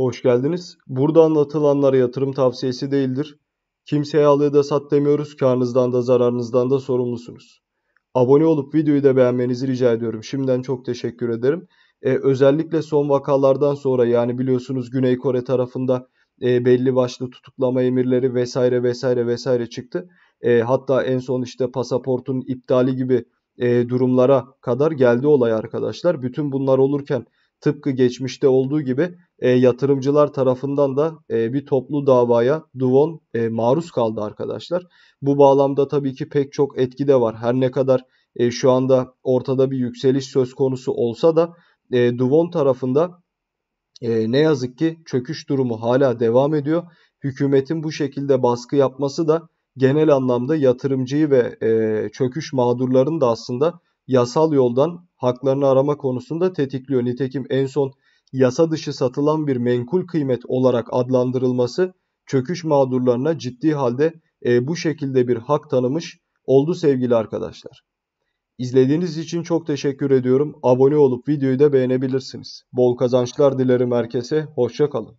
Hoş geldiniz. Burada anlatılanlar yatırım tavsiyesi değildir. Kimseye al ya da sat demiyoruz. Karnınızdan da zararınızdan da sorumlusunuz. Abone olup videoyu da beğenmenizi rica ediyorum. Şimdiden çok teşekkür ederim. Ee, özellikle son vakalardan sonra yani biliyorsunuz Güney Kore tarafında e, belli başlı tutuklama emirleri vesaire vesaire vesaire çıktı. E, hatta en son işte pasaportun iptali gibi e, durumlara kadar geldi olay arkadaşlar. Bütün bunlar olurken tıpkı geçmişte olduğu gibi e, yatırımcılar tarafından da e, bir toplu davaya Duvon e, maruz kaldı arkadaşlar. Bu bağlamda tabii ki pek çok etki de var. Her ne kadar e, şu anda ortada bir yükseliş söz konusu olsa da e, Duvon tarafında e, ne yazık ki çöküş durumu hala devam ediyor. Hükümetin bu şekilde baskı yapması da genel anlamda yatırımcıyı ve e, çöküş mağdurlarını da aslında yasal yoldan haklarını arama konusunda tetikliyor. Nitekim en son yasa dışı satılan bir menkul kıymet olarak adlandırılması çöküş mağdurlarına ciddi halde e, bu şekilde bir hak tanımış oldu sevgili arkadaşlar. İzlediğiniz için çok teşekkür ediyorum. Abone olup videoyu da beğenebilirsiniz. Bol kazançlar dilerim herkese. Hoşçakalın.